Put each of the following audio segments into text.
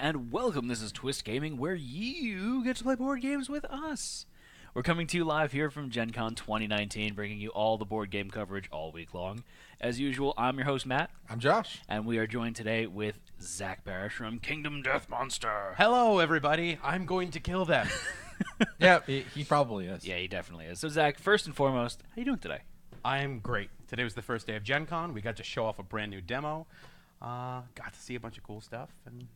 and welcome. This is Twist Gaming, where you get to play board games with us. We're coming to you live here from Gen Con 2019, bringing you all the board game coverage all week long. As usual, I'm your host, Matt, I'm Josh. and we are joined today with Zach Barash from Kingdom Death Monster. Hello, everybody. I'm going to kill them. yeah, he, he probably is. Yeah, he definitely is. So, Zach, first and foremost, how you doing today? I am great. Today was the first day of Gen Con. We got to show off a brand new demo. Uh, got to see a bunch of cool stuff. And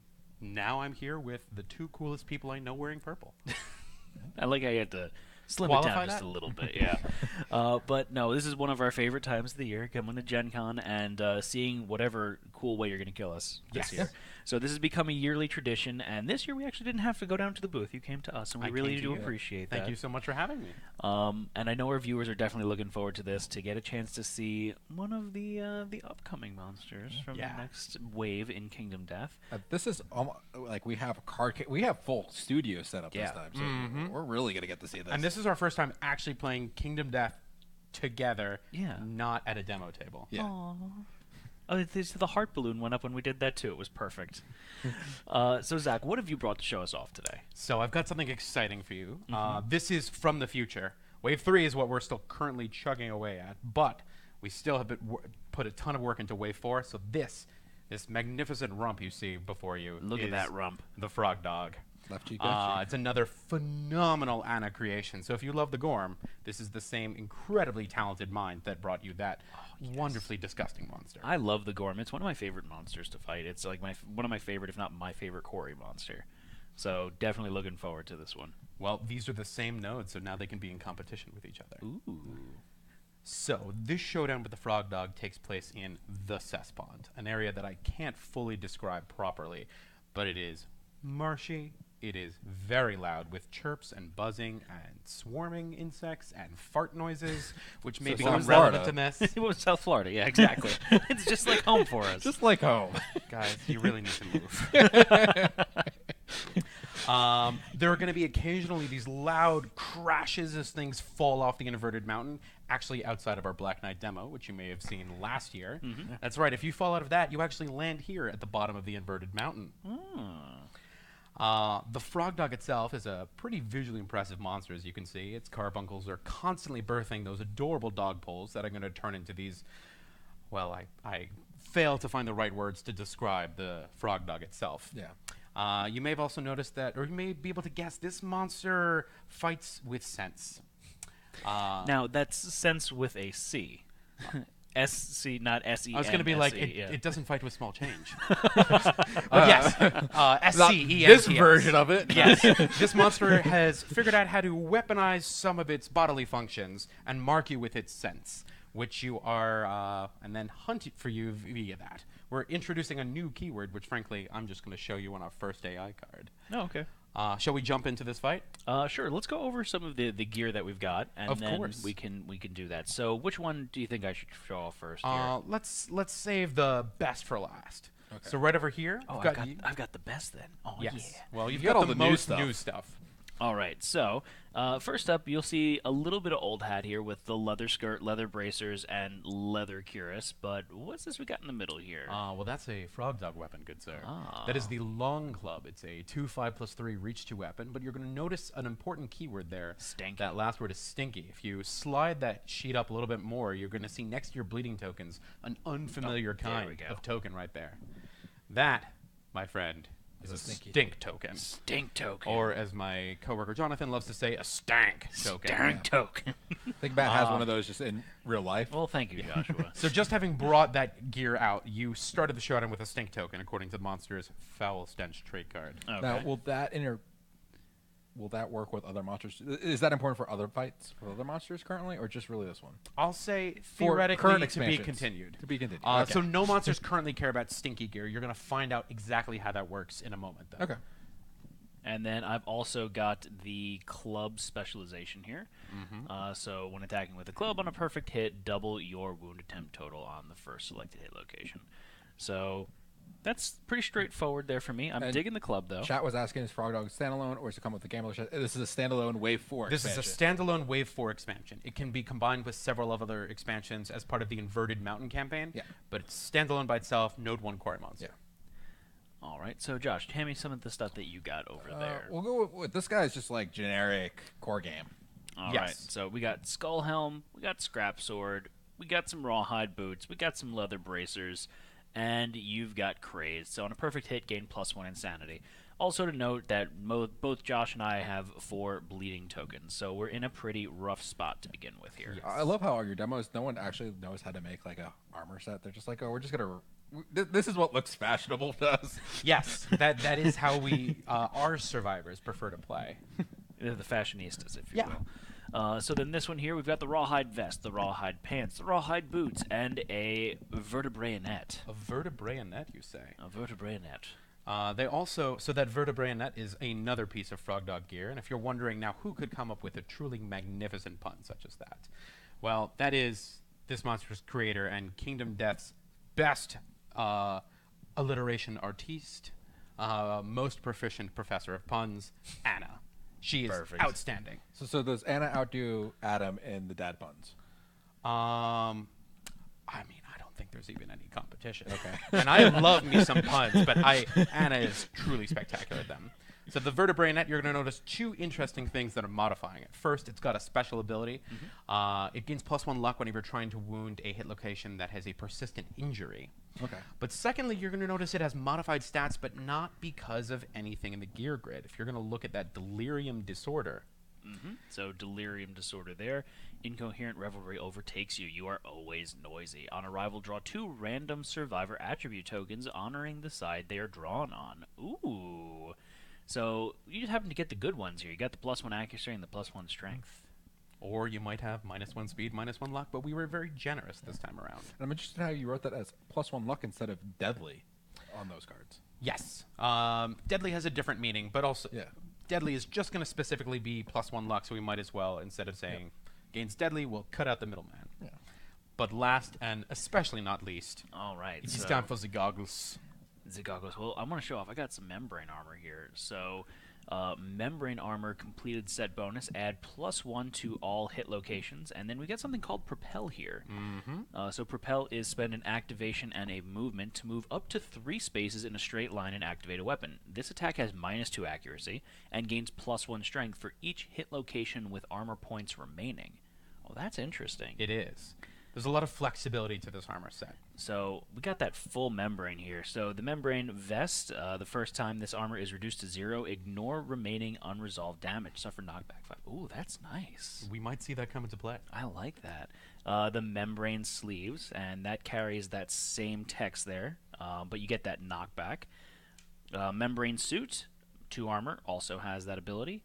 now I'm here with the two coolest people I know wearing purple. I like how you had to slim it Qualify down just a little bit, yeah. uh, but no, this is one of our favorite times of the year, coming to Gen Con and uh, seeing whatever cool way you're going to kill us this Yes. year. So this has become a yearly tradition, and this year we actually didn't have to go down to the booth. You came to us, and we I really do you. appreciate Thank that. you so much for having me. Um, and I know our viewers are definitely looking forward to this to get a chance to see one of the uh, the upcoming monsters from Yeah. the next wave in Kingdom Death. Uh, this is almo- like we have a card. Ca- we have full studio set up Yeah. this time, so we're really gonna get to see this. And this is our first time actually playing Kingdom Death together, Yeah. not at a demo table. yeah. Oh, this, the heart balloon went up when we did that too. It was perfect. uh, so Zach, what have you brought to show us off today? So I've got something exciting for you. Mm-hmm. Uh, this is from the future. Wave three is what we're still currently chugging away at, but we still have been wor- put a ton of work into wave four. So this, this magnificent rump you see before you, Look at is that rump. the frog dog. Left cheek, Uh, it's another phenomenal Anna creation. So if you love the Gorm, this is the same incredibly talented mind that brought you that wonderfully disgusting monster. I love the Gorm. It's one of my favorite monsters to fight. It's like my f- one of my favorite, if not my favorite, Quarry monster. So definitely looking forward to this one. well, these are the same nodes, so now they can be in competition with each other. Ooh. So this showdown with the frog dog takes place in the cess pond, an area that I can't fully describe properly, but it is marshy. It is very loud with chirps and buzzing and swarming insects and fart noises, which may So become South relevant Florida. in this. it was South Florida. Yeah, exactly. it's just like home for us. Just like home. Guys, you really need to move. um, there are going to be occasionally these loud crashes as things fall off the inverted mountain, actually outside of our Black Knight demo, which you may have seen last year. That's right. If you fall out of that, you actually land here at the bottom of the inverted mountain. Uh, the frog dog itself is a pretty visually impressive monster, as you can see. Its carbuncles are constantly birthing those adorable dog poles that are going to turn into these. Well, I, I fail to find the right words to describe the frog dog itself. Yeah. Uh, you may have also noticed that, or you may be able to guess, this monster fights with sense. Uh, now that's sense with a C. S C, not S E. I was going to be like, it, yeah. it doesn't fight with small change. but yes, uh, S Not C E N T this version of it. Yes, this monster has figured out how to weaponize some of its bodily functions and mark you with its sense, which you are, uh, and then hunt it for you via that. We're introducing a new keyword, which frankly I'm just going to show you on our first AI card. Oh, okay. Uh, shall we jump into this fight? Uh, sure. Let's go over some of the, the gear that we've got, and Of then course. we can we can do that. So, which one do you think I should show off first? Here? Uh, let's let's save the best for last. So right over here, oh, I've I've got I've got the best then. Oh yes. yeah. Well, you've You got, got all the, the new most stuff. new stuff. All right. So, uh, first up, you'll see a little bit of old hat here with the leather skirt, leather bracers, and leather cuirass. But what's this we got in the middle here? Uh, well, that's a frog dog weapon, good sir. Ah. That is the long club. It's a 2 5 plus 3 reach to weapon, but you're going to notice an important keyword there. Stinky. That last word is stinky. If you slide that sheet up a little bit more, you're going to see next to your bleeding tokens an unfamiliar Oh, kind of token right there. That, my friend, is a, a stinky stink token. Stink token. Or, as my coworker Jonathan loves to say, a stank token. Stink token. I think Matt has one of um, those just in real life. well, thank you, Joshua. So just having brought that gear out, you started the showdown with a stink token, according to the monster's foul stench trait card. Okay. Now, will that inter? Will that work with other monsters? Is that important for other fights with other monsters currently, or just really this one? I'll say theoretically to be continued. To be continued. Uh, Okay. So no monsters currently care about stinky gear. You're going to find out exactly how that works in a moment, though. Okay. And then I've also got the club specialization here. Mm-hmm. Uh, so when attacking with a club on a perfect hit, double your wound attempt total on the first selected hit location. So that's pretty straightforward there for me. I'm And digging the club though. Chat was asking, is Frog Dog standalone, or is it come with the Gambler? Chest? This is a standalone Wave Four. This is a standalone Wave 4 expansion. It can be combined with several of other expansions as part of the Inverted Mountain campaign. Yeah. But it's standalone by itself, Node 1 Quarry Monster. Yeah. All right. So Josh, hand me some of the stuff that you got over Uh, there. we'll go with, with this guy is just like generic core game. All right. Yes. So we got skull helm, we got scrap sword, we got some rawhide boots, we got some leather bracers, and you've got crazed. So on a perfect hit, gain plus one insanity. Also to note that mo- both Josh and I have four bleeding tokens, so we're in a pretty rough spot to begin with here. I love how all your demos, no one actually knows how to make like a armor set. They're just like, oh, we're just gonna. th- This is what looks fashionable to us. Yes, that that is how we uh, our survivors prefer to play. They're the fashionistas, if you Yeah. will. Uh, so then this one here, we've got the rawhide vest, the rawhide pants, the rawhide boots, and a vertebrae net. A vertebrae net, you say? A vertebrae net. Uh, they also so that vertebrae net is another piece of frog dog gear, and if you're wondering now who could come up with a truly magnificent pun such as that, well, that is this monster's creator and Kingdom Death's best uh, alliteration artiste, uh, most proficient professor of puns, Anna. She is Perfect. outstanding. So, so does Anna outdo Adam in the dad buns? Um, I mean, I don't think there's even any competition. Okay. and I love me some puns, but I Anna is truly spectacular at them. So the vertebrae net, you're going to notice two interesting things that are modifying it. First, it's got a special ability. Uh, it gains plus one luck whenever you're trying to wound a hit location that has a persistent injury. Okay. But secondly, you're going to notice it has modified stats, but not because of anything in the gear grid. If you're going to look at that delirium disorder, hmm So delirium disorder there. Incoherent revelry overtakes you. You are always noisy. On arrival, draw two random survivor attribute tokens honoring the side they are drawn on. Ooh. So you just happen to get the good ones here. You got the plus one accuracy and the plus one strength. or you might have minus one speed, minus one luck, but we were very generous this time around. And I'm interested in how you wrote that as plus one luck instead of deadly on those cards. Yes. Um, deadly has a different meaning, but also Yeah. deadly is just going to specifically be plus one luck, so we might as well, instead of saying gains deadly, we'll cut out the middleman. Yeah. But last and especially not least, All right. it is so- time for the goggles. The goggles. Well, I want to show off. I got some membrane armor here. So, uh, membrane armor completed set bonus. Add plus one to all hit locations, and then we get something called propel here. Mm-hmm. Uh, so propel is spend an activation and a movement to move up to three spaces in a straight line and activate a weapon. This attack has minus two accuracy and gains plus one strength for each hit location with armor points remaining. Oh, that's interesting. It is. There's a lot of flexibility to this armor set. So we got that full membrane here. So the membrane vest, uh, the first time this armor is reduced to zero, ignore remaining unresolved damage. Suffer knockback five. Ooh, that's nice. We might see that come into play. I like that. Uh, the membrane sleeves, and that carries that same text there, uh, but you get that knockback. Uh, membrane suit, two armor, also has that ability.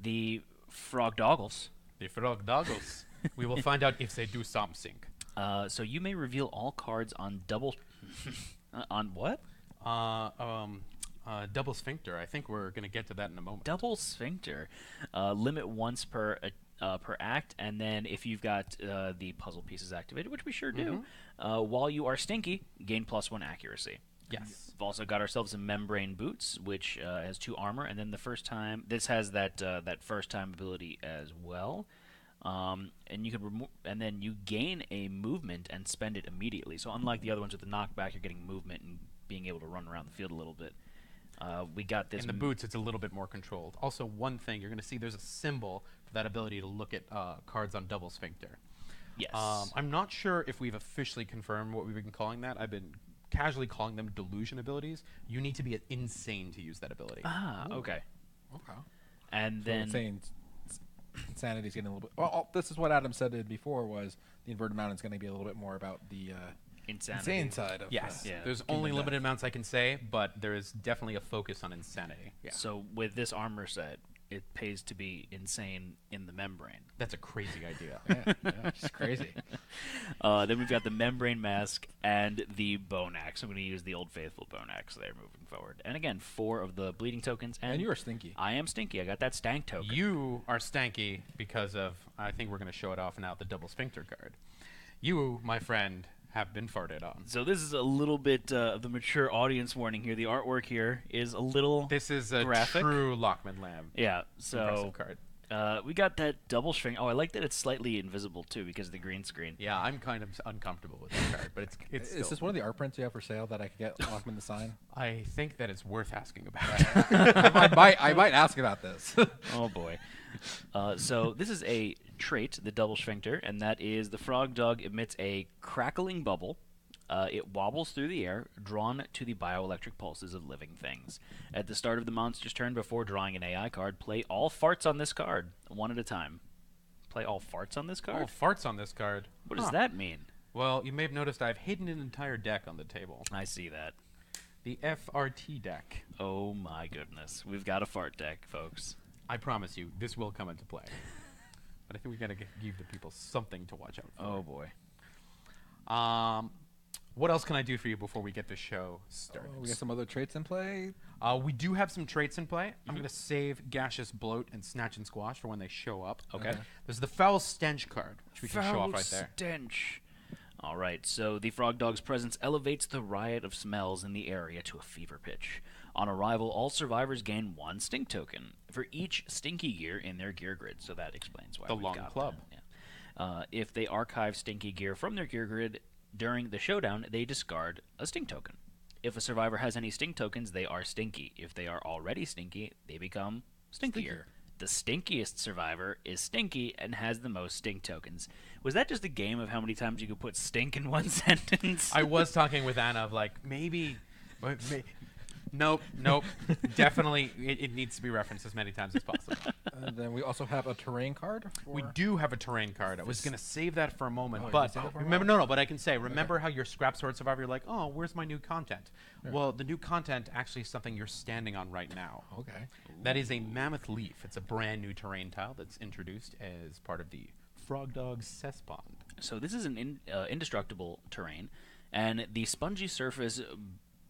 The frog doggles. The frog doggles. we will find out if they do something. Uh, so you may reveal all cards on double. Uh, on what? Uh, um, uh, double sphincter. I think we're going to get to that in a moment. double sphincter uh, limit once per uh, uh, per act and then if you've got uh, the puzzle pieces activated which we sure do uh, while you are stinky gain plus one accuracy yes. we've also got ourselves some membrane boots which uh, has two armor and then the first time this has that uh, that first time ability as well um, and you can remo- and then you gain a movement and spend it immediately so unlike the other ones with the knockback you're getting movement and being able to run around the field a little bit uh, we got this In the m- boots, it's a little bit more controlled. Also, one thing you're going to see there's a symbol for that ability to look at uh, cards on double sphincter. yes Um, I'm not sure if we've officially confirmed what we've been calling that. I've been casually calling them delusion abilities. You need to be insane to use that ability. ah okay Okay. and So then it's saying s- insanity's getting a little bit. Well, oh, this is what Adam said before was the inverted mountain's going to be a little bit more about the uh, insanity. insane side of yes, uh, Yeah. there's Kingdom only Death. limited amounts I can say, but there is definitely a focus on insanity. Yeah. So with this armor set, it pays to be insane in the membrane. That's a crazy idea. yeah, yeah, it's crazy. Uh, then we've got the membrane mask and the bone axe. I'm going to use the old faithful bone axe there moving forward. And again, four of the bleeding tokens. And, And you are stinky. I am stinky. I got that stank token. You are stanky because of, I think we're going to show it off now, the double sphincter card. You, my friend, have been farted on. so this is a little bit uh, of the mature audience warning here. The artwork here is a little This is a graphic. true Lokman Lam. Yeah. So Impressive card. Uh, we got that double string. Oh, I like that it's slightly invisible too because of the green screen. Yeah, I'm kind of uncomfortable with this card, but it's it's. Is this one of the art prints you have for sale that I could get Lockman to sign? I think that it's worth asking about. I, I might, I might ask about this. Oh boy. Uh, so this is a trait, the double sphincter, and that is the frog dog emits a crackling bubble. Uh, it wobbles through the air, drawn to the bioelectric pulses of living things. At the start of the monster's turn, before drawing an AI card, play all farts on this card, one at a time. Play all farts on this oh, card? farts on this card. what does Huh. that mean? Well, you may have noticed I've hidden an entire deck on the table. I see that. The FRT deck. Oh my goodness. We've got a fart deck, folks. I promise you, this will come into play. But I think we gotta g- give the people something to watch out for. Oh boy. Um, what else can I do for you before we get the show started? we got some other traits in play. Uh, we do have some traits in play. I'm going to save Gaseous Bloat and Snatch and Squash for when they show up. Okay. Okay. There's the Foul Stench card, which we can show off Foul right there. Stench. All right, so the frog dog's presence elevates the riot of smells in the area to a fever pitch. On arrival, all survivors gain one stink token for each stinky gear in their gear grid. So that explains why The long club. yeah. Uh, if they archive stinky gear from their gear grid during the showdown, they discard a stink token. If a survivor has any stink tokens, they are stinky. If they are already stinky, they become stinkier. Stinkier. The stinkiest survivor is stinky and has the most stink tokens. Was that just a game of how many times you could put stink in one sentence? I was talking with Anna of like, maybe. But may- Nope, nope. Definitely, it, it needs to be referenced as many times as possible. And then we also have a terrain card. We do have a terrain card. I was going to save that for a moment, Oh, but save it for a remember, no, no. But I can say, remember how your scrap sword survivor, you're like, oh, where's my new content? Well, the new content actually is something you're standing on right now. Okay. That is a mammoth leaf. It's a brand new terrain tile that's introduced as part of the Frog Dog Cesspond. So this is an in, uh, indestructible terrain, and the spongy surface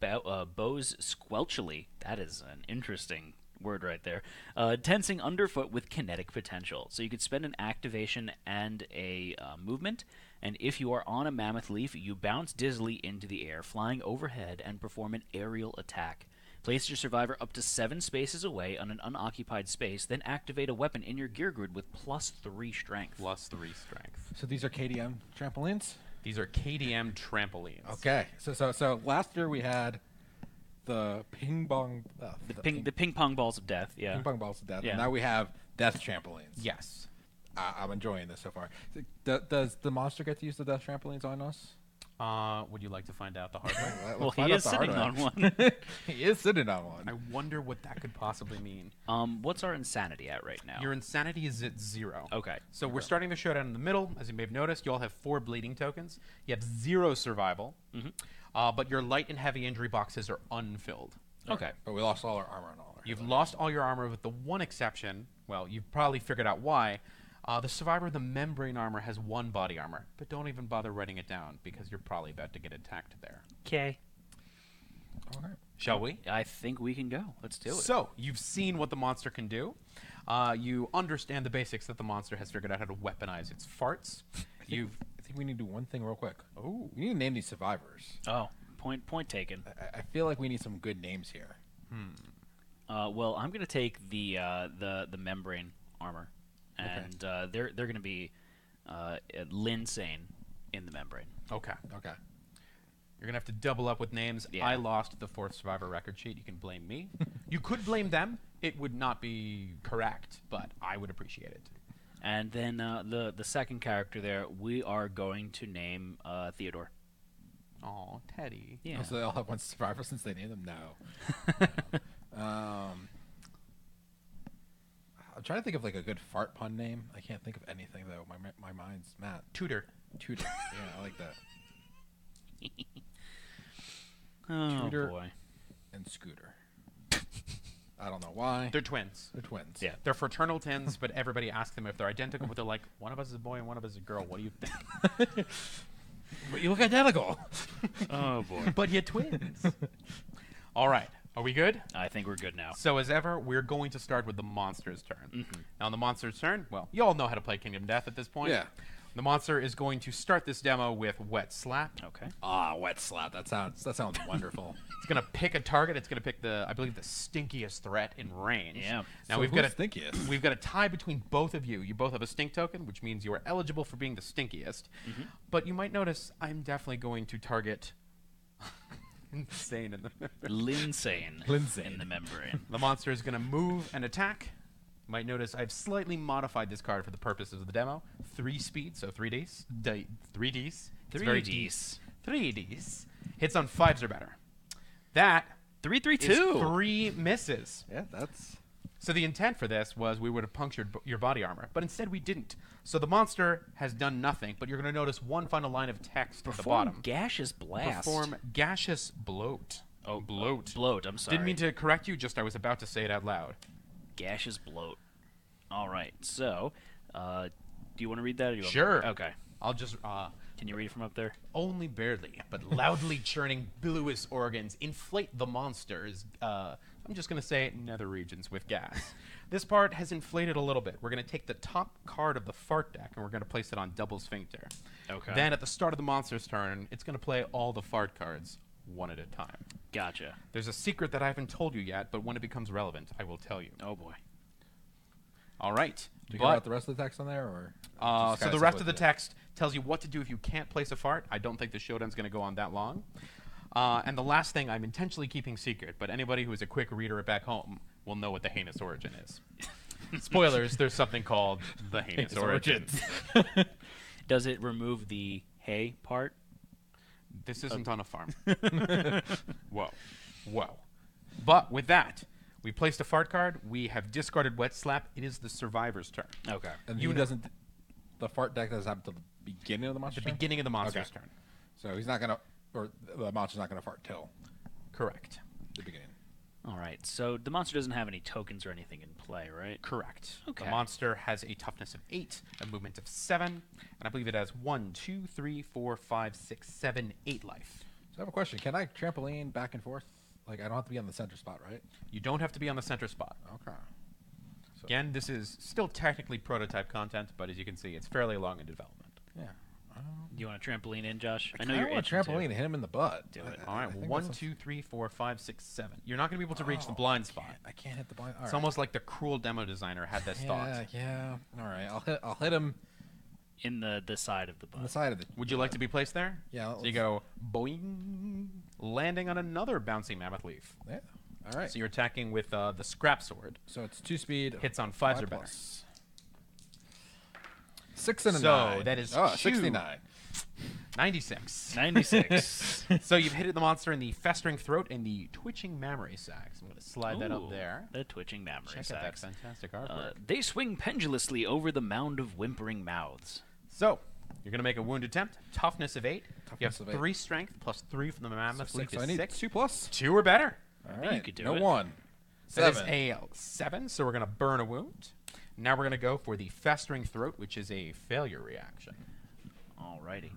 bow, uh, bows squelchily. That is an interesting word right there. Uh, tensing underfoot with kinetic potential. So you could spend an activation and a uh, movement, and if you are on a mammoth leaf, you bounce dizzily into the air, flying overhead, and perform an aerial attack. Place your survivor up to seven spaces away on an unoccupied space, then activate a weapon in your gear grid with plus three strength. Plus three strength. So these are KDM trampolines. These are KDM trampolines. Okay. So so so last year we had the ping pong. Uh, The ping, the ping pong balls of death. Yeah. ping pong balls of death. Yeah. And now we have death trampolines. Yes. I, I'm enjoying this so far. D- does the monster get to use the death trampolines on us? Uh, would you like to find out the hard way? Well, he is the hard sitting way. on one. he is sitting on one. I wonder what that could possibly mean. um, what's our insanity at right now? Your insanity is at zero. okay. So we're starting the showdown in the middle. As you may have noticed, you all have four bleeding tokens. You have zero survival, Mhm. uh, but your light and heavy injury boxes are unfilled. Okay. But we lost all our armor and all. Our You've lost all your armor with the one exception. Well, you've probably figured out why. Uh, the survivor of the membrane armor has one body armor, but don't even bother writing it down because you're probably about to get attacked there. Okay. All right. Shall we? I think we can go. Let's do it. So, you've seen what the monster can do. Uh, you understand the basics that the monster has figured out how to weaponize its farts. You've. I think we need to do one thing real quick. Oh. We need to name these survivors. oh, point point taken. I, I feel like we need some good names here. Hmm. Uh, well, I'm gonna take the uh, the the membrane armor, and uh, they're they're gonna be uh, uh, Lin Sane in the membrane. Okay. Okay. You're going to have to double up with names. Yeah. I lost the fourth survivor record sheet. You can blame me. you could blame them. It would not be correct, but I would appreciate it. And then uh, the the second character there, we are going to name uh, Theodore. Oh, Teddy. Yeah. Oh, so they all have one survivor since they named them. No. um, I'm trying to think of like a good fart pun name. I can't think of anything though. My my mind's Matt. Tudor. Tudor. yeah, I like that. oh Tutor. boy. And Scooter. I don't know why. They're twins. They're twins. Yeah. They're fraternal twins, but everybody asks them if they're identical, but they're like, one of us is a boy and one of us is a girl. What do you think? But you look identical. Oh boy. but you're twins. All right. Are we good? I think we're good now. So, as ever, we're going to start with the monster's turn. Now, on the monster's turn, well, you all know how to play Kingdom Death at this point. Yeah. The monster is going to start this demo with Wet Slap. Okay. Ah, wet slap. That sounds that sounds wonderful. It's going to pick a target. It's going to pick the, I believe, the stinkiest threat in range. Yeah. Now So we've got a stinkiest? We've got a tie between both of you. You both have a stink token, which means you are eligible for being the stinkiest. Mm-hmm. But you might notice I'm definitely going to target insane in the membrane. Linsane. Linsane. in the membrane. The monster is going to move and attack. You might notice I've slightly modified this card for the purposes of the demo. Three speed, so three Ds. Di- three Ds. It's very 3Ds. Ds. Three Ds. Hits on fives or better. That Three three is three misses. yeah, that's So the intent for this was we would have punctured b- your body armor, but instead we didn't. So the monster has done nothing, but you're going to notice one final line of text at the Perform bottom. gaseous blast. Perform gaseous bloat. Oh, bloat. Bloat. I'm sorry. Didn't mean to correct you, just I was about to say it out loud. gaseous bloat. All right. So, uh, do you want to read that? Or you want Sure. Okay. I'll just uh, Can you read it from up there? only barely, but loudly churning billoous organs inflate the monsters. Uh, I'm just going to say nether regions with gas. this part has inflated a little bit. We're going to take the top card of the fart deck and we're going to place it on double sphincter. Okay. Then at the start of the monster's turn, it's going to play all the fart cards one at a time. Gotcha. There's a secret that I haven't told you yet, but when it becomes relevant, I will tell you. Oh boy. All right. Do you But- hear about the rest of the text on there, or Uh, so the rest of the it? text tells you what to do if you can't place a fart. I don't think the showdown's going to go on that long. Uh, and the last thing I'm intentionally keeping secret, but anybody who is a quick reader at back home will know what the heinous origin is. Spoilers: There's something called the heinous, Heinous origin. origin. Does it remove the hay part? This isn't on a farm. Whoa, whoa. But with that, we placed a fart card. We have discarded wet slap. It is the survivor's turn. Okay. and You he doesn't. The fart deck doesn't happen till the beginning of the monster. The turn? beginning of the monster's Okay. turn. So he's not gonna, or the monster's not gonna fart till Correct. the beginning. All right. So the monster doesn't have any tokens or anything in play, right? Correct. Okay. The monster has a toughness of eight, a movement of seven, and I believe it has one, two, three, four, five, six, seven, eight life. So I have a question. Can I trampoline back and forth? Like I don't have to be on the center spot, right? You don't have to be on the center spot. Okay. So, Again, this is still technically prototype content, but as you can see, it's fairly long in development. Yeah. Do you want a trampoline in, Josh? I, know know you're want a itching to. trampoline and hit him in the butt. Do it. I- All I right, think one, that's a- two, three, four, five, six, seven. You're not going to be able to reach the Oh, blind I spot. can't- I can't hit the blind. It's almost like the cruel demo designer had this yeah, thought. yeah. All right, I'll hit. I'll hit him In the the side of the on the butt. side of the. Would you like to be placed there? Yeah. So you go boing, landing on another bouncy mammoth leaf. Yeah. All right. So you're attacking with uh, the scrap sword. So it's two speed. Hits on fives five or better. plus. Six and a So, nine. that is oh, two. 69. 96. Ninety six. so you've hit the monster in the festering throat and the twitching mammary sacs. I'm going to slide that up there. The twitching mammary Check out that sacs. fantastic Uh, artwork. they swing pendulously over the mound of whimpering mouths. so you're going to make a wound attempt. Toughness of eight. you Toughness have of eight. three strength plus three from the So mammoth leaf six. So I need six. two plus. Two or better. All think you could do no it. No one. That is Seven. a seven. So we're going to burn a wound. Now we're going to go for the festering throat, which is a failure reaction. Alrighty.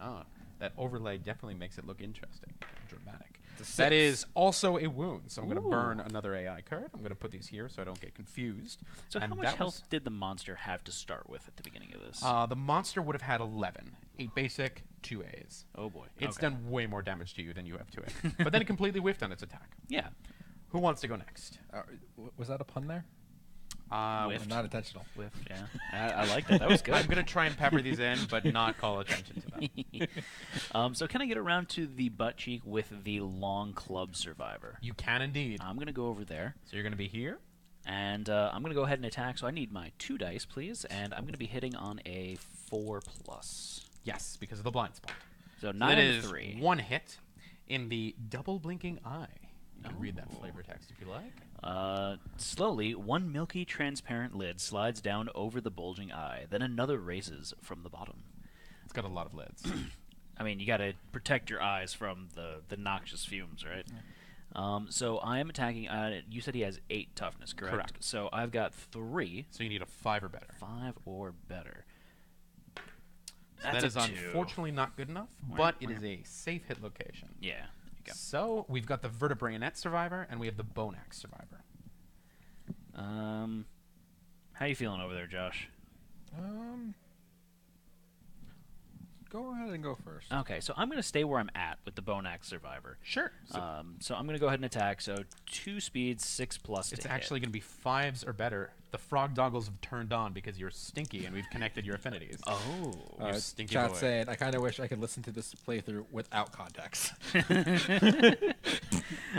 Oh, that overlay definitely makes it look interesting, and dramatic. It's a That six. is also a wound, so I'm going to Ooh. burn another AI card. I'm going to put these here so I don't get confused. So And how much that health was- did the monster have to start with at the beginning of this? Uh, the monster would have had 11. 8 basic, 2 A's. oh boy. It's okay. done way more damage to you than you have to it. but then it completely whiffed on its attack. Yeah. Who wants to go next? Uh, w- was that a pun there? Uh, Whiffed. Not intentional. Whiff. Yeah. I, I like that. That was good. I'm going to try and pepper these in, but not call attention to them. um, so can I get around to the butt cheek with the long club survivor? You can indeed. I'm gonna go over there, So you're going to be here. and uh, I'm gonna go ahead and attack. So I need my two dice, please, and I'm gonna be hitting on a four plus. Yes, because of the blind spot. So So nine that and is three. one hit in the double blinking eye. You can read that flavor text if you like. Uh, slowly, one milky, transparent lid slides down over the bulging eye. Then another raises from the bottom. It's got a lot of lids. I mean, you got to protect your eyes from the the noxious fumes, right? Um, so I am attacking. Uh, you said he has eight toughness, correct? Correct. So I've got three, so you need a five or better. five or better. So That's that is two. unfortunately not good enough, but it is a safe hit location. Yeah. There you go. So we've got the vertebrae net survivor and we have the bone axe survivor. Um, how you feeling over there, Josh? Um, go ahead and go first. Okay, so I'm going to stay where I'm at with the Bone Axe Survivor. Sure. So um, so I'm going to go ahead and attack. So two speeds, six plus. it's to actually going to be fives or better. The frog doggles have turned on because you're stinky, and we've connected your affinities. Oh. You Uh, stinky chat boy. saying, I kind of wish I could listen to this playthrough without context.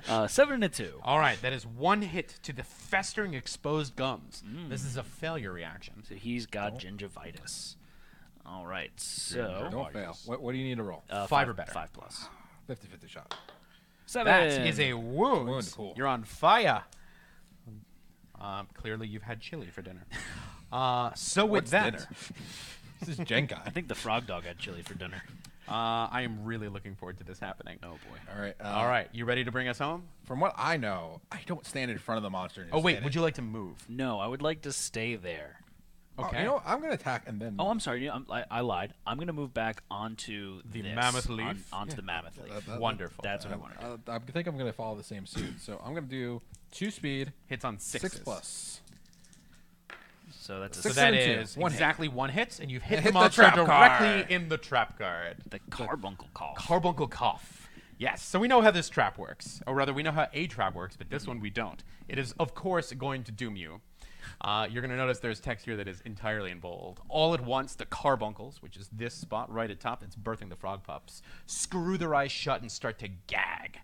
Uh, seven and a two. All right, that is one hit to the festering exposed gums. This is a failure reaction. So he's got gingivitis. All right, so Don't fail. What, what do you need to roll? uh, Five five or better. Five plus. 50 50 shot. Seven. That is a wound. Wound, cool. You're on fire. Um, clearly, you've had chili for dinner. Uh, so with What's that, dinner? this is Gen I Con. think the frog dog had chili for dinner. uh, I am really looking forward to this happening. Oh boy. All right. Uh, All right, you ready to bring us home? From what I know, I don't stand in front of the monster. and Oh just wait, hit would it. you like to move? No, I would like to stay there. Oh, Okay. you know, what? I'm gonna attack and then. Oh, I'm sorry. you know, I'm, I, I lied. I'm going to move back onto The this, mammoth on- leaf? onto Yeah. the mammoth leaf. That- that- Wonderful. That's what I wanted. to do. uh, I think I'm gonna follow the same suit. So I'm gonna do two speed, Hits on sixes. six plus. So that's a So Six that and two. is hit. exactly one hit, and you've hit, Hit the the monster trap directly card. in the trap guard. the carbuncle cough. Carbuncle cough. Yes, so we know how this trap works, or rather, we know how a trap works, but this one we don't. It is, of course, going to doom you. Uh, you're going to notice there's text here that is entirely in bold. All at once, the carbuncles, which is this spot right at top that's birthing the frog pups, screw their eyes shut and start to gag.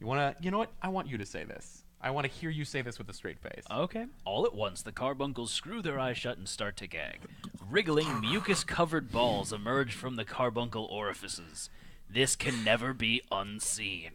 You want to, you know what? I want you to say this. I want to hear you say this with a straight face. Okay. All at once, the carbuncles screw their eyes shut and start to gag. Wriggling, mucus covered balls emerge from the carbuncle orifices. This can never be unseen.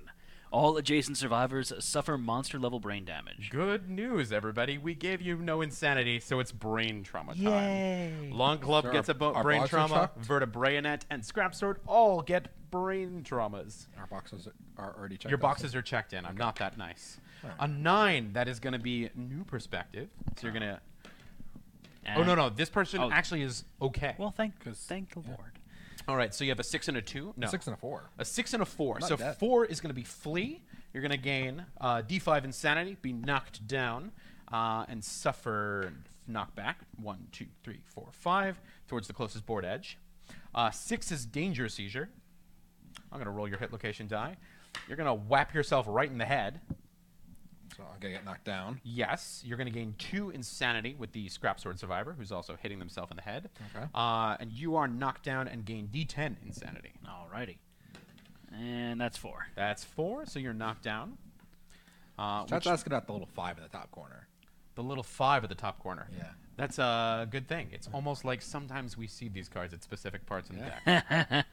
All adjacent survivors suffer monster level brain damage. Good news, everybody. We gave you no insanity, so it's brain trauma time. Yay. Long Club Sure, gets a bo- our brain boxer trauma. chucked? Vertebraeonet and Scrap Sword all get brain traumas. Our boxes are already checked. Your out, boxes are checked in. I'm not that nice. A nine, that is going to be new perspective. So you're going to. Oh. oh, no, no. This person Oh. actually is okay. Well, thank, 'Cause- thank the yeah. Lord. All right, so you have a six and a two? No. Six and a four. A six and a four. Not so dead. four is going to be flee. You're going to gain uh, D5 insanity, be knocked down, uh, and suffer knockback. One, two, three, four, five towards the closest board edge. Uh, six is danger seizure. I'm going to roll your hit location die. You're going to whap yourself right in the head. So I'm gonna get knocked down. Yes, you're going to gain two insanity with the scrap sword survivor, who's also hitting themselves in the head. Okay. Uh, and you are knocked down and gain D10 insanity. Alrighty. And that's four. That's four, so you're knocked down. Uh, Chat's which- asking about the little five in the top corner. the little five at the top corner. Yeah. That's a good thing. It's almost like sometimes we see these cards at specific parts in the deck.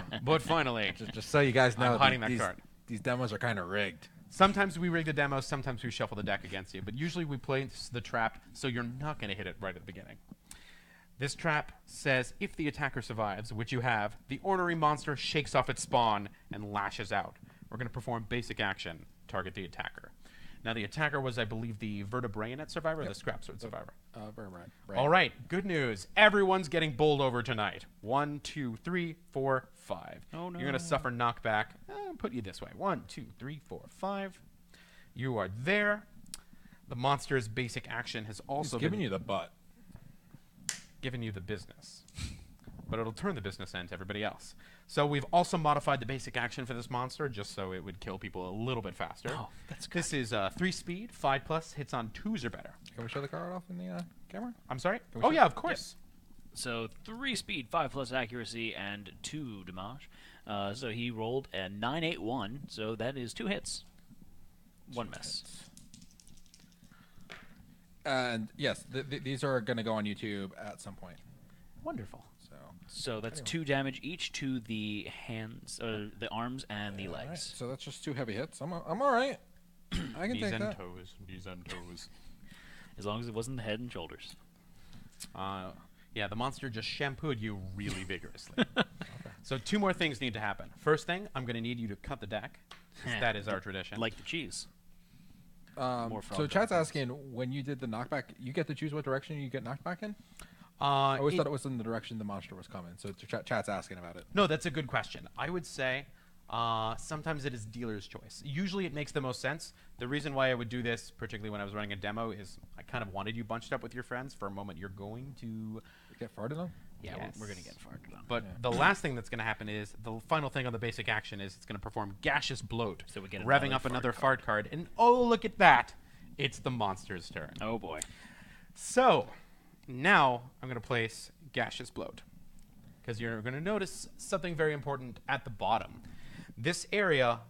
but finally, Just, just so you guys know, I'm hiding the- that these, card. these demos are kind of rigged. Sometimes we rig the demo, sometimes we shuffle the deck against you, but usually we play the trap so you're not going to hit it right at the beginning. This trap says if the attacker survives, which you have, the ornery monster shakes off its spawn and lashes out. We're going to perform basic action, target the attacker. Now, the attacker was, I believe, the vertebraeonet survivor or the scrap sword survivor? Uh, very right. All right, good news. Everyone's getting bowled over tonight. One, two, three, four, five. Oh, no. You're gonna suffer knockback. I'll put you this way. One, two, three, four, five. You are there. The monster's basic action has He's also giving been you the butt. given you the business. But it'll turn the business end to everybody else. So we've also modified the basic action for this monster just so it would kill people a little bit faster. Oh, that's good. This is uh, three speed, five plus, hits on twos or better. Can we show the card off in the uh, camera? I'm sorry? we Oh show- yeah, of course. So three speed, five plus accuracy, and two damage. Uh, so he rolled a nine eight one. So that is two hits, one miss. And yes, th- th- these are going to go on YouTube at some point. Wonderful. So So that's Anyway. two damage each to the hands, uh, the arms, and the all right, legs. So that's just two heavy hits. I'm I'm all right. I can Knees take and that. toes. Knees and toes. As long as it wasn't the head and shoulders. Uh, yeah, the monster just shampooed you really vigorously. So two more things need to happen. First thing, I'm going to need you to cut the deck. 'cause that is our tradition. Like the cheese. Um, More frog so chat's dragons. asking when you did the knockback, you get to choose what direction you get knocked back in. uh, I always it- thought it was in the direction the monster was coming. So ch- chat's asking about it. No, that's a good question. I would say uh, sometimes it is dealer's choice. Usually it makes the most sense. The reason why I would do this, particularly when I was running a demo, is I kind of wanted you bunched up with your friends for a moment. You're going to Get farted on. Yeah, we're, we're gonna get farted on. But the last thing that's going to happen is the final thing on the basic action is it's going to perform gaseous bloat, So we get revving another up fart another card. fart card, and oh look at that, it's the monster's turn. oh boy. So now I'm going to place gaseous bloat because you're going to notice something very important at the bottom. This area,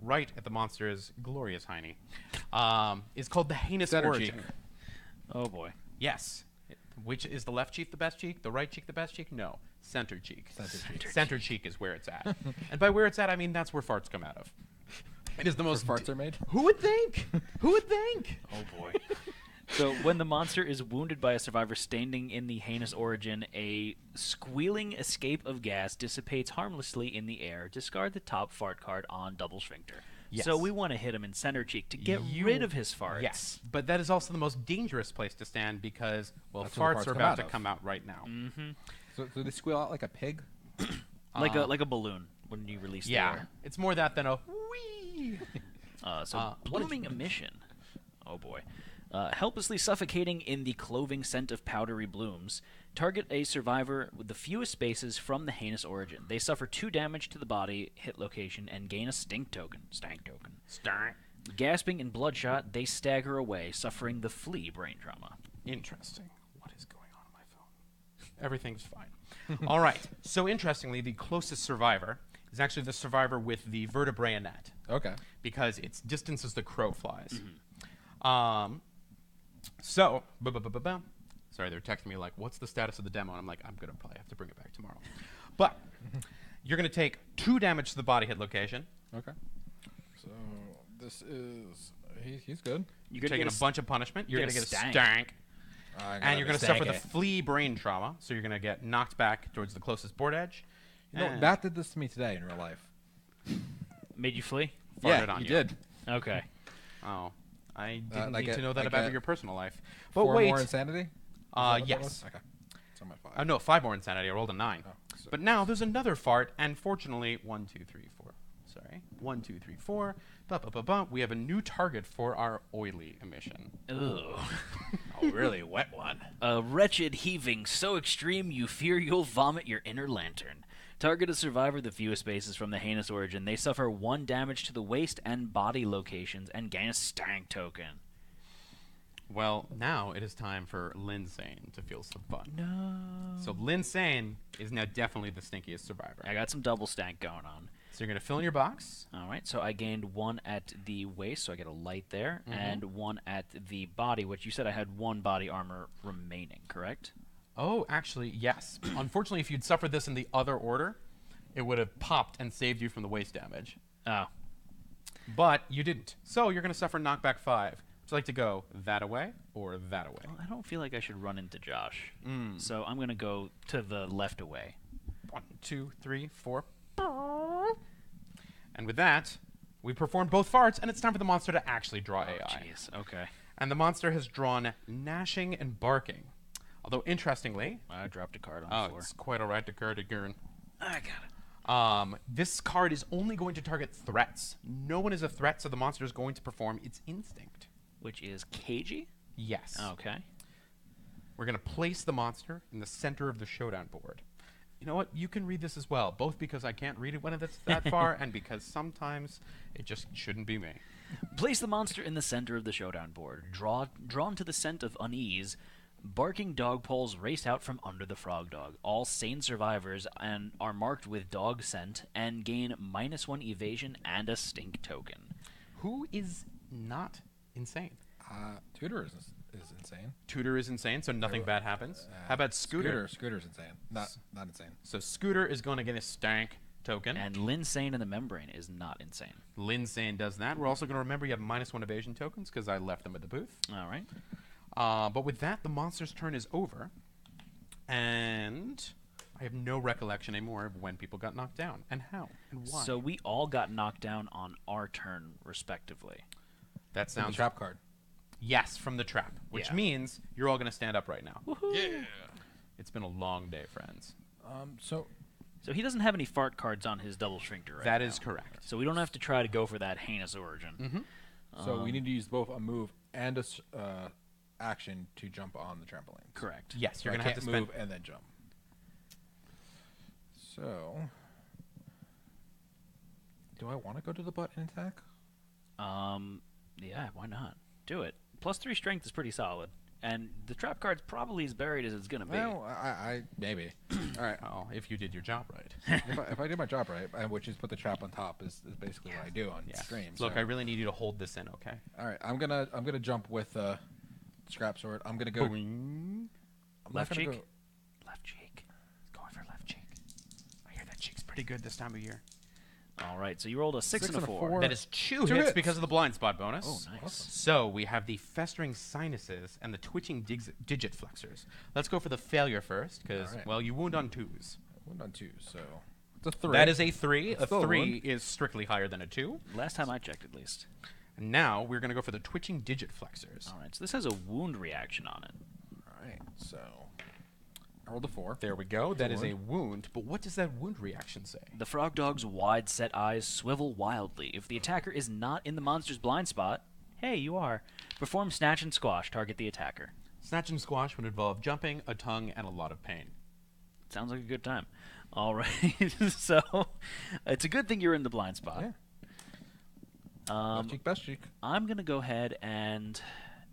right at the monster's glorious hiney, um, is called the heinous Center origin. cheek. Oh boy. Yes. Which is the left cheek the best cheek? The right cheek the best cheek? No. Center cheek. Center cheek. Center cheek is where it's at. and by where it's at, I mean that's where farts come out of. It is the most. farts are made? Who would think? Who would think? Oh boy. so when the monster is wounded by a survivor standing in the heinous origin, a squealing escape of gas dissipates harmlessly in the air. Discard the top fart card on double sphincter. So we want to hit him in center cheek to get You- rid of his farts. Yes, but that is also the most dangerous place to stand because well, That's farts, the farts are about to of. come out right now. So, so they squeal out like a pig. Like Uh, a like a balloon when you release the Yeah, it's more that than a wee. Uh, so Uh, blooming emission. Oh boy. Uh, helplessly suffocating in the cloving scent of powdery blooms. Target a survivor with the fewest spaces from the heinous origin. They suffer two damage to the body hit location and gain a stink token. Stank token. Stark. Gasping and bloodshot, they stagger away, suffering the flea brain trauma. Interesting. What is going on on my phone? Everything's fine. All right. So interestingly, the closest survivor is actually the survivor with the vertebrae net Okay. because its distance as the crow flies. Um, so, sorry, they're texting me like, "What's the status of the demo?" And I'm like, "I'm gonna probably have to bring it back tomorrow." But you're gonna take two damage to the body hit location. Okay. So this is he, he's good. You're You're gonna taking get a s- bunch of punishment. You're, you're gonna gonna get a stank. stank. I'm and you're going to suffer the flea brain trauma. So you're going to get knocked back towards the closest board edge. You know, and Matt did this to me today in real life. Made you flee? farted yeah, on he you. did. Okay. Oh, I Uh, didn't like need a- to know that like about a your personal life. But Four wait, more insanity. Is uh, that what that yes. was? Okay. So I'm at five. Uh, no, five more insanity. I rolled a nine. Oh, so- But now there's another fart, and fortunately, one, two, three, four. Sorry, one, two, three, four. Ba, ba, ba, ba. We have a new target for our oily emission. Ugh. A really wet one. A wretched heaving so extreme you fear you'll vomit your inner lantern. Target a survivor the fewest spaces from the heinous origin. They suffer one damage to the waist and body locations and gain a stank token. Well, now it is time for Linsane to feel some fun. No. So Linsane is now definitely the stinkiest survivor. I got some double stank going on. So you're going to fill in your box. All right, so I gained one at the waist, so I get a light there, Mhm. and one at the body, which you said I had one body armor remaining, correct? Oh, actually, yes. Unfortunately, if you'd suffered this in the other order, it would have popped and saved you from the waste damage. Oh, But you didn't. So you're going to suffer knockback five. Would you like to go that away or that away? well, I don't feel like I should run into Josh, Mm. so I'm gonna go to the left away. One, two, three, four. And with that, we performed both farts, and it's time for the monster to actually draw Oh, AI. jeez. Okay. And the monster has drawn gnashing and barking. Although, interestingly, I dropped a card on oh, the floor. it's quite all right to card a Gurn. I got it. Um, this card is only going to target threats. No one is a threat, so the monster is going to perform its instinct. Which is cagey. Yes. Okay. We're going to place the monster in the center of the showdown board. You know what? You can read this as well, both because I can't read it when it's that far, and because sometimes it just shouldn't be me. Place the monster in the center of the showdown board. Draw, drawn to the scent of unease, barking dog poles race out from under the frog dog. All sane survivors and are marked with dog scent and gain minus one evasion and a stink token. Who is not insane? Uh, Tudor is is insane. Tudor is insane, so nothing bad happens. Uh, How about Scooter? Scooter. Scooter's insane. Not not insane. So Scooter is going to get a stank token. And Linsane in the membrane is not insane. Linsane does that. We're also going to remember you have minus one evasion tokens because I left them at the booth. All right. Uh, but with that, the monster's turn is over, and I have no recollection anymore of when people got knocked down and how and why. So we all got knocked down on our turn, respectively. that From the sounds trap card. yes from the trap, which Yeah. means you're all going to stand up right now. Yeah. It's been a long day, friends. Um. So So he doesn't have any fart cards on his double sphincter right That now. is correct. So we don't have to try to go for that heinous origin. Mm-hmm. so we Um, need to use both a move and a s- uh, action to jump on the trampoline. Correct. Yes, So you're I going to have to can't spend. move and then jump. So, do I want to go to the butt and attack? Um, yeah, why not? Do it. Plus three strength is pretty solid, and the trap card's probably as buried as it's gonna be. Well, I, I maybe. All right. Oh, if you did your job right. if, I, if I do my job right, uh, which is put the trap on top, is, is basically what I do on Yeah. stream. Look, so- I really need you to hold this in, okay? All right, I'm gonna I'm gonna jump with uh, scrap sword. I'm gonna go. Boing. I'm Left gonna cheek? go- Left cheek. Going for left cheek. I hear that cheek's pretty good this time of year. All right, so you rolled a six, Six and a and a four. four. That is two, Two hits, hits. because of the blind spot bonus. Oh, nice. awesome. So we have the festering sinuses and the twitching dig- digit flexors. Let's go for the failure first, because Alright. well, you wound on twos. One on two, so it's a three. That is a three. It's a still a three wound. is strictly higher than a two. Last time I checked, at least. And now we're going to go for the twitching digit flexors. All right, so this has a wound reaction on it. All right, so I rolled a four. There we go. That is a wound. wound. But what does that wound reaction say? The frog dog's wide set eyes swivel wildly. If the attacker is not in the monster's blind spot, hey, you are. Perform snatch and squash. Target the attacker. Snatch and squash would involve jumping, a tongue, and a lot of pain. Sounds like a good time. All right, so it's a good thing you're in the blind spot. Yeah. Um, Left cheek, best cheek. I'm gonna go ahead and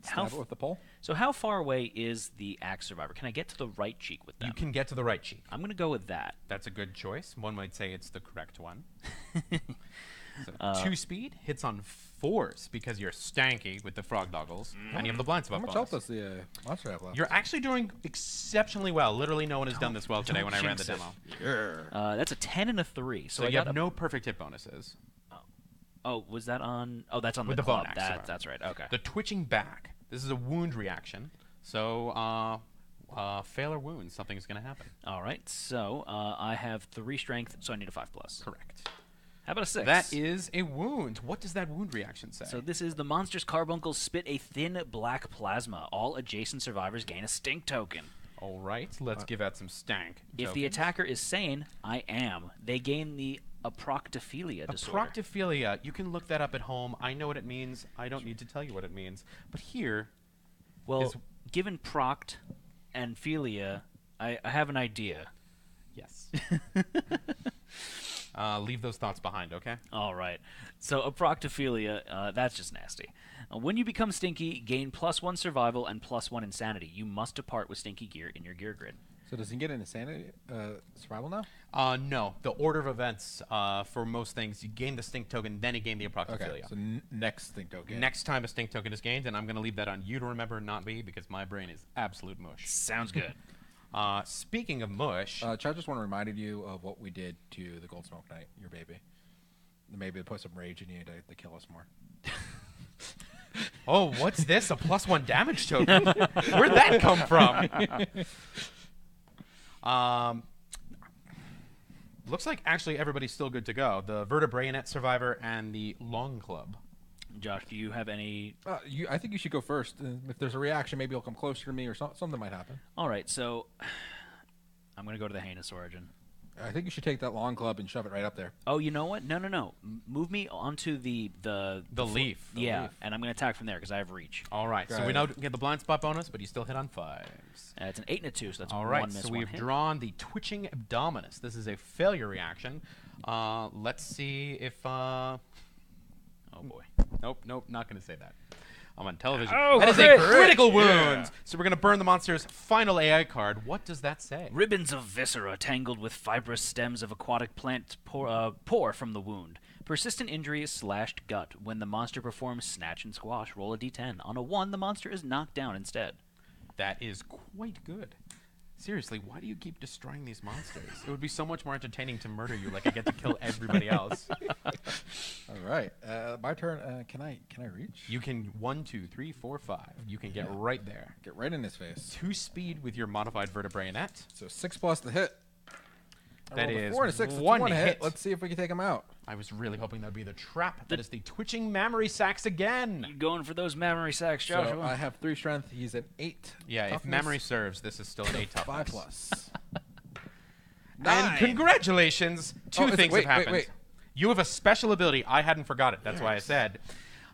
how it f- with the pole. so how far away is the axe survivor? Can I get to the right cheek with them? You can get to the right cheek. I'm gonna go with that. That's a good choice. One might say it's the correct one. So Uh, two speed hits on fours because you're stanky with the frog doggles, and you have the blind How much bonus. health does the uh, monster have left? You're actually doing exceptionally well. Literally, no one has done this well today when I ran the jinx it. demo. Uh, that's a ten and a three. So, So, I you got have no perfect hit bonuses. Oh, was that on? Oh, that's on With the, the bone club. axe That, that's right. Okay. The twitching back. This is a wound reaction. So, uh, uh, fail or wound, something's going to happen. All right. So uh, I have three strength, so I need a five plus. Correct. How about a six? That is a wound. What does that wound reaction say? So this is the monster's carbuncle spit a thin black plasma. All adjacent survivors gain a stink token. All right, let's give that some stank. If the attacker is sane, I am. They gain the A disorder. proctophilia, you can look that up at home. I know what it means. I don't need to tell you what it means. But here, well, is- given proct and philia, I, I have an idea. yes. uh, leave those thoughts behind, okay? All right. So aproctophilia, uh, that's just nasty. Uh, when you become stinky, gain plus one survival and plus one insanity. You must depart with stinky gear in your gear grid. So does he get an insanity uh, survival now? Uh, no, the order of events uh, for most things, you gain the stink token, then you gain the proctophilia. Okay, so n- next stink token. Next time a stink token is gained, and I'm going to leave that on you to remember, not me, because my brain is absolute mush. Sounds good. Uh, speaking of mush, Uh, Chad just want to remind you of what we did to the Gold Smoke Knight, your baby. Maybe to put some rage in you to, to kill us more. oh, what's this? A plus one damage token? Where'd that come from? Um, looks like actually everybody's still good to go. The Vertebrae Net Survivor and the Long Club. Josh, do you have any? Uh, you, I think you should go first. Uh, if there's a reaction, maybe he'll come closer to me, or so, something might happen. All right. So I'm gonna go to the heinous origin. I think you should take that long club and shove it right up there. Oh, you know what? No, no, no. M- move me onto the the The fl- leaf. The yeah, leaf. and I'm gonna attack from there because I have reach. All right, so Got we it. now get the blind spot bonus, but you still hit on fives. Uh, it's an eight and a two, so that's All one right, miss, so one we've hit. drawn the twitching abdominis. This is a failure reaction. Uh, let's see if. Uh, Oh boy. nope, nope, not going to say that. I'm on television. Oh, that is a critical wound. Yeah. So we're going to burn the monster's final AI card. What does that say? Ribbons of viscera tangled with fibrous stems of aquatic plant pour, uh, pour from the wound. Persistent injury is slashed gut. When the monster performs snatch and squash, roll a d10. On a 1, the monster is knocked down instead. That is quite good. Seriously, why do you keep destroying these monsters? It would be so much more entertaining to murder you like I get to kill everybody else. All right, uh, my turn. Uh, can I can I reach? You can one, two, three, four, five. You can get Yeah. right there. Get right in his face. Two speed with your modified vertebrae net. So six plus the hit. I That rolled a four and a six. That's one one hit. hit. Let's see if we can take him out. I was really hoping that'd be the trap. That is the twitching mammary sacs again. You going for those memory sacks, Joshua? So I have three strength. He's an eight. Yeah, if toughness, memory serves, this is still an eight toughness. five plus. And congratulations, two Oh, is it- things wait, have happened. wait. You have a special ability. I hadn't forgot it. That's why I said.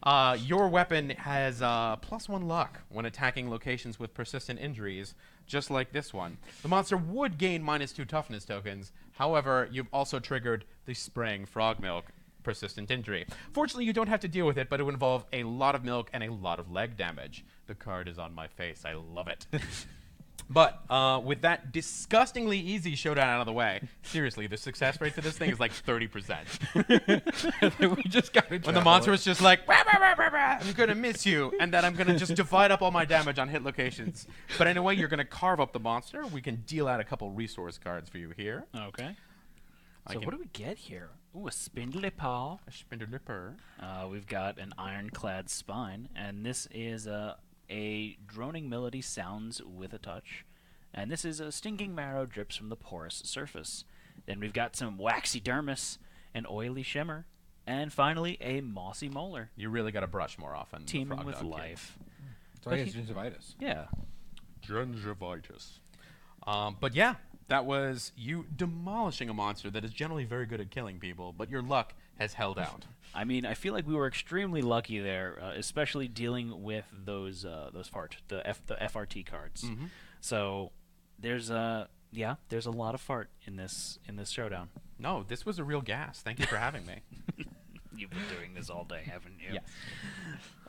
Uh, your weapon has uh, plus one luck when attacking locations with persistent injuries, just like this one. The monster would gain minus two toughness tokens. However, you've also triggered the spraying frog milk persistent injury. Fortunately, you don't have to deal with it, but it would involve a lot of milk and a lot of leg damage. The card is on my face. I love it. But uh, with that disgustingly easy showdown out of the way, seriously, the success rate for this thing is like 30%. we just got When the monster was just like, "Rah, rah, rah, rah, rah, I'm going to miss you, and then I'm going to just divide up all my damage on hit locations. But in a way, you're going to carve up the monster. We can deal out a couple resource cards for you here. Okay. I So what do we get here? Ooh, a spindly paw. A Spindlipper. Uh, we've got an ironclad spine, and this is a a droning melody sounds with a touch, and this is a stinging marrow drips from the porous surface. Then we've got some waxy dermis, an oily shimmer, and finally a mossy molar, You really got to brush more often. the teeming Frog with Dog Kid. life. So But I guess he- gingivitis. Yeah. Gingivitis. Um, but yeah, that was you demolishing a monster that is generally very good at killing people, but your luck has held out. I mean, I feel like we were extremely lucky there, uh, especially dealing with those uh, those fart the F the FRT cards. Mm-hmm. So there's a yeah, there's a lot of fart in this in this showdown. No, this was a real gas. Thank you for having me. You've been doing this all day, haven't you? Yes.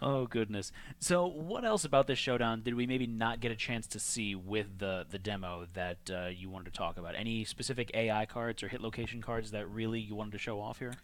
Oh goodness. So what else about this showdown did we maybe not get a chance to see with the the demo that uh, you wanted to talk about? Any specific AI cards or hit location cards that really you wanted to show off here?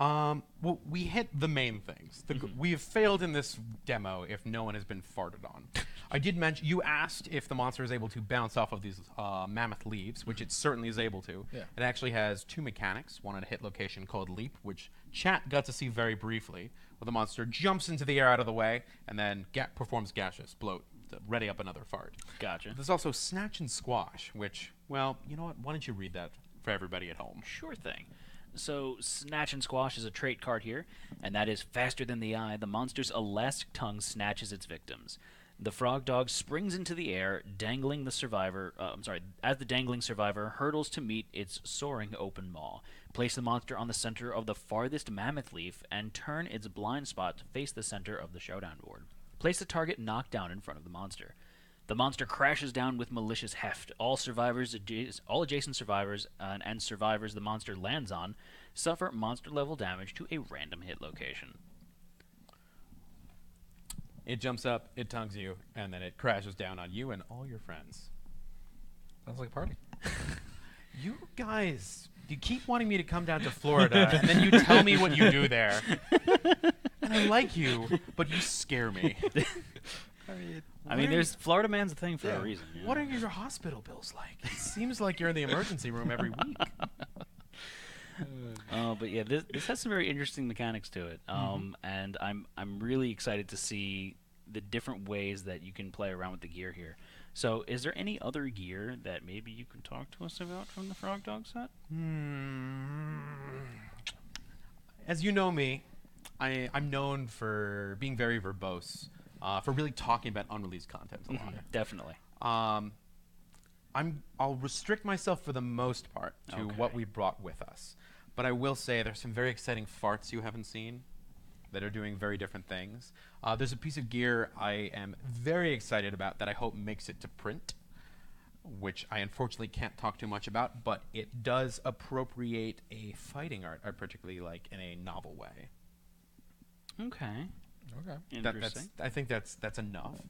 Um, well, we hit the main things. The, We have failed in this demo if no one has been farted on. I did mention you asked if the monster is able to bounce off of these uh, mammoth leaves, which it certainly is able to. Yeah. It actually has two mechanics, one at a hit location called Leap, which chat got to see very briefly, where the monster jumps into the air out of the way and then ga- performs gaseous bloat, to ready up another fart. Gotcha. There's also Snatch and Squash, which, well, you know what? Why don't you read that for everybody at home? Sure thing. So, Snatch and Squash is a trait card here, and that is faster than the eye. The monster's elastic tongue snatches its victims. The frog dog springs into the air, dangling the survivor. Uh, I'm sorry, as the dangling survivor hurdles to meet its soaring open maw. Place the monster on the center of the farthest mammoth leaf and turn its blind spot to face the center of the showdown board. Place the target knocked down in front of the monster. The monster crashes down with malicious heft. All survivors, adja- all adjacent survivors, uh, and survivors the monster lands on suffer monster level damage to a random hit location. It jumps up, it tongues you, and then it crashes down on you and all your friends. Sounds like a party. You guys, you keep wanting me to come down to Florida, and then you tell me what you do there. And I like you, but you scare me. I mean, are there's Florida man's a thing for Yeah. a reason. you What know? are your hospital bills like? It seems like you're in the emergency room every week. Oh, but yeah, this this has some very interesting mechanics to it, um, and I'm I'm really excited to see the different ways that you can play around with the gear here. So, is there any other gear that maybe you can talk to us about from the Frog Dog set? Hmm. As you know me, I, I'm known for being very verbose, uh, for really talking about unreleased content a lot. Definitely. Um, I'm I'll restrict myself for the most part to what we brought with us, but I will say there's some very exciting farts you haven't seen that are doing very different things. Uh, there's a piece of gear I am very excited about that I hope makes it to print, which I unfortunately can't talk too much about, but it does appropriate a fighting art I particularly like in a novel way. Okay. Okay. That, Interesting. that's, I think that's that's enough.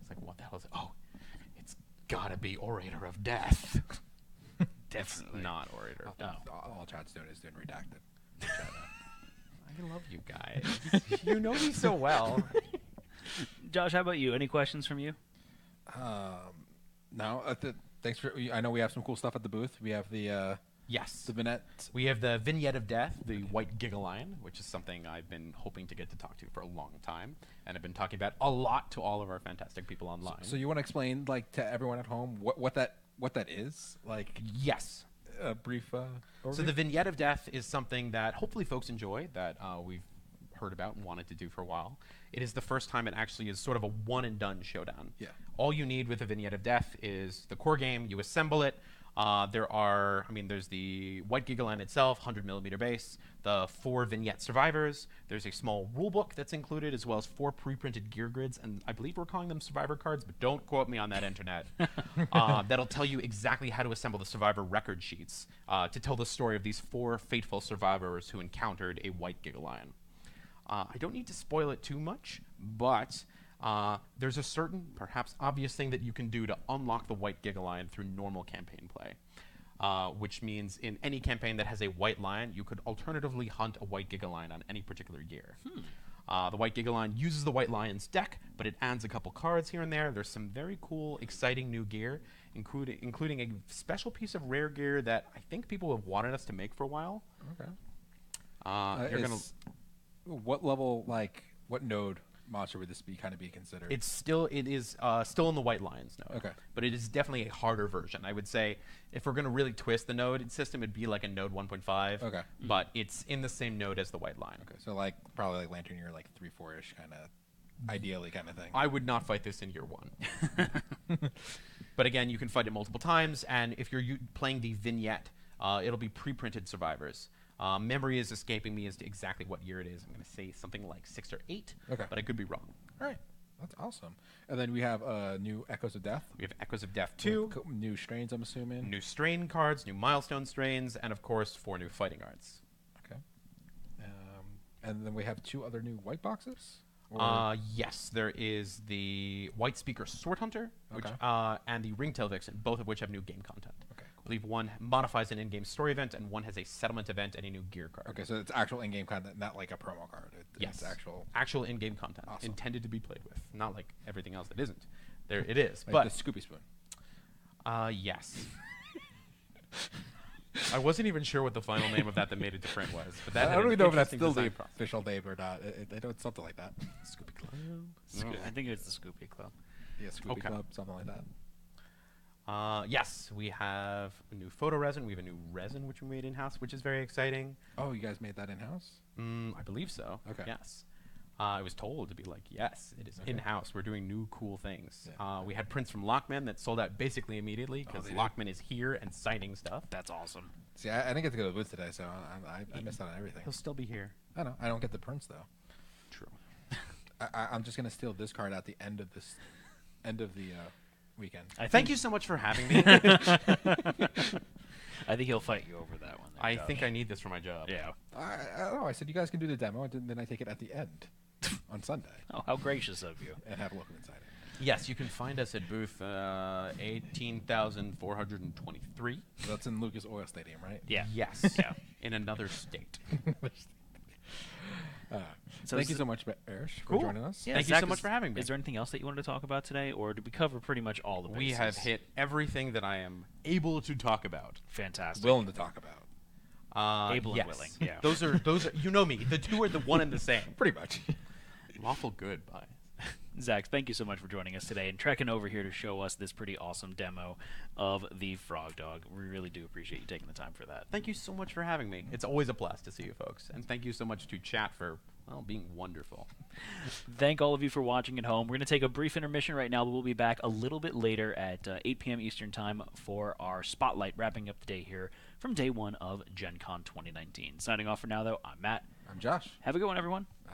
It's like what the hell is it? Oh, it's gotta be Orator of Death. Definitely. not Orator. Oh. All, all chat's doing is doing redacted. I love you guys. you know me so well. Josh, how about you? Any questions from you? Um, no, uh, th- thanks for. I know we have some cool stuff at the booth. We have the uh, Yes. the vignette. We have the Vignette of Death, the White Gigalion, which is something I've been hoping to get to talk to for a long time, and I've been talking about a lot to all of our fantastic people online. So you want to explain, like, to everyone at home what what that what that is? Like yes. a brief. Uh, So the Vignette of Death is something that hopefully folks enjoy, that uh, we've heard about and wanted to do for a while. It is the first time it actually is sort of a one and done showdown. Yeah. All you need with a Vignette of Death is the core game. You assemble it. Uh, there are, I mean, there's the White Gigalion itself, 100 millimeter base, the four vignette survivors. There's a small rule book that's included, as well as four pre-printed gear grids, and I believe we're calling them survivor cards, but don't quote me on that internet. uh, that'll tell you exactly how to assemble the survivor record sheets uh, to tell the story of these four fateful survivors who encountered a White Gigalion. Uh, I don't need to spoil it too much, but uh, there's a certain, perhaps obvious thing that you can do to unlock the White Gigalion through normal campaign play. Uh, which means in any campaign that has a white lion, you could alternatively hunt a white Gigalion on any particular gear. Uh, the white Gigalion uses the white lion's deck, but it adds a couple cards here and there. There's some very cool, exciting new gear, including including a special piece of rare gear that I think people have wanted us to make for a while. Okay. Uh, Uh, you're gonna is- What level, like, what node monster would this be kind of be considered? It's still it is uh, still in the White Lions node. Okay. But it is definitely a harder version. I would say if we're gonna really twist the node system, it'd be like a node 1.5. Okay. But it's in the same node as the White Lion. okay, so like probably like Lantern Year, like three, four ish kind of, ideally kind of thing. I would not fight this in year one. but again, you can fight it multiple times, and if you're u- playing the vignette, uh, it'll be pre-printed survivors. Uh, memory is escaping me as to exactly what year it is. I'm going to say something like six or eight, Okay. but I could be wrong. All right, that's awesome. And then we have uh, new Echoes of Death. We have Echoes of Death with 2, co- new strains, I'm assuming. new strain cards, new milestone strains, and of course, four new fighting arts. Okay. Um, and then we have two other new white boxes. Or- Uh, yes, there is the White Speaker Sword Hunter, which, Okay. uh, and the Ringtail Vixen, both of which have new game content. Okay, I believe one modifies an in-game story event, and one has a settlement event and a new gear card. okay, so it's actual in-game content, not like a promo card. It, Yes, It's actual. actual in-game content Awesome. intended to be played with, not like everything else that isn't. There it is, Like but the Scoopy Spoon. uh, yes. I wasn't even sure what the final name of that that made it to print was, but that I don't an even know if that's still the process. official name or not. It, it, I know it's something like that. Scoopy Club. Sco- No. I think it's the Scoopy Club. Yeah, Scoopy Okay. Club, something like that. Uh, yes, we have a new photo resin. We have a new resin which we made in house, which is very exciting. Oh, you guys made that in-house? Mm, I believe so. Okay. Yes. Uh, I was told to be like, yes, it is Okay. in house. We're doing new cool things. Yeah. Uh, we had prints from Lokman that sold out basically immediately Oh, because did? Lokman is here and signing stuff. That's awesome. See, I, I didn't get to go to the booth today, so I, I, I missed out on everything. He'll still be here. I know. I don't get the prints though. True. I, I, I'm just gonna steal this card at the end of this, end of the uh, weekend. I Thank think, you so much for having me. I think he'll fight you over that one. there, I Josh. think I need this for my job. Yeah. I, I don't know. I said you guys can do the demo, and then- then I take it at the end on Sunday Oh, how gracious of you. and have a look inside it. Yes, you can find us at booth uh, 18,423. That's in Lucas Oil Stadium, right? Yeah. Yes. Yeah. In another state. Uh, So thank you so much, Erish, Cool. for joining us. Yeah, Thank you so much for having me. Is there anything else that you wanted to talk about today, or did we cover pretty much all the bases? We have hit everything that I am able to talk about. fantastic. Willing to talk about. Uh, Able and willing, yeah. Those are those. Are, you know me. The two are the one and the same. Pretty much. Lawful good. Bye. Zach, thank you so much for joining us today and trekking over here to show us this pretty awesome demo of the Frog Dog. We really do appreciate you taking the time for that. Thank you so much for having me. It's always a blast to see you folks, and thank you so much to chat for well being wonderful. Thank all of you for watching at home. We're going to take a brief intermission right now, but we'll be back a little bit later at uh, 8 p.m. Eastern Time for our spotlight, wrapping up the day here from day one of Gen Con 2019. Signing off for now, though, I'm Matt. I'm Josh. Have a good one, everyone. Bye.